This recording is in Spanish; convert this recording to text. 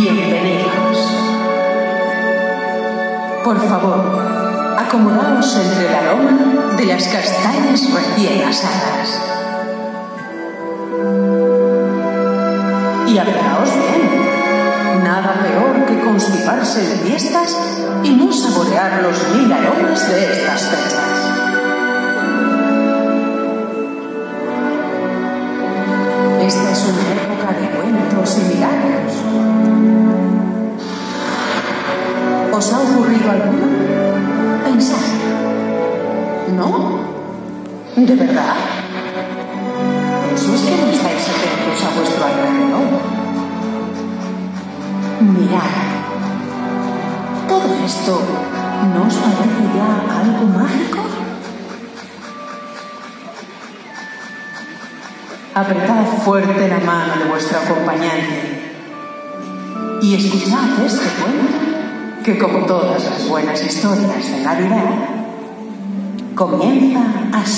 bienvenidos. Por favor, acomodaos entre la loma de las castañas recién asadas. Y abraos bien. Nada peor que constiparse en fiestas y no saborear los mil aromas de estas fechas. Esta es una época de cuentos y milagros ¿Os ha ocurrido alguno? Pensad. ¿No? ¿De verdad? Eso es que no estáis atentos a vuestro alrededor. Mirad. ¿Todo esto no os parece ya algo mágico? Apretad fuerte la mano de vuestro acompañante y escuchad este cuento que, como todas las buenas historias de Navidad, comienza así.